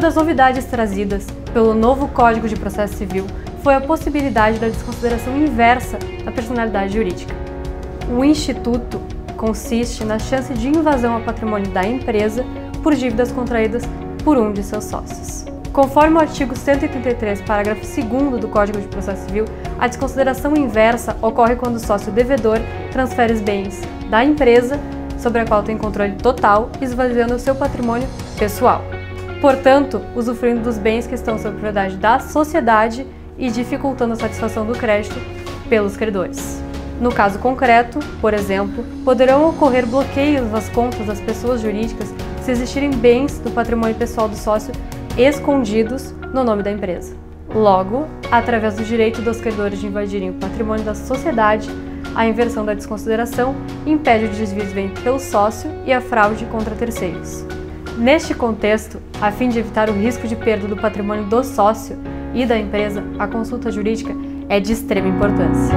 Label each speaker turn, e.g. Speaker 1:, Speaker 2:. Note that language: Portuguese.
Speaker 1: das novidades trazidas pelo novo Código de Processo Civil foi a possibilidade da desconsideração inversa da personalidade jurídica. O Instituto consiste na chance de invasão ao patrimônio da empresa por dívidas contraídas por um de seus sócios. Conforme o artigo 183, parágrafo 2 do Código de Processo Civil, a desconsideração inversa ocorre quando o sócio devedor transfere os bens da empresa, sobre a qual tem controle total, esvaziando o seu patrimônio pessoal. Portanto, usufruindo dos bens que estão sob propriedade da sociedade e dificultando a satisfação do crédito pelos credores. No caso concreto, por exemplo, poderão ocorrer bloqueios nas contas das pessoas jurídicas se existirem bens do patrimônio pessoal do sócio escondidos no nome da empresa. Logo, através do direito dos credores de invadirem o patrimônio da sociedade, a inversão da desconsideração impede o desvio de bem pelo sócio e a fraude contra terceiros. Neste contexto, a fim de evitar o risco de perda do patrimônio do sócio e da empresa, a consulta jurídica é de extrema importância.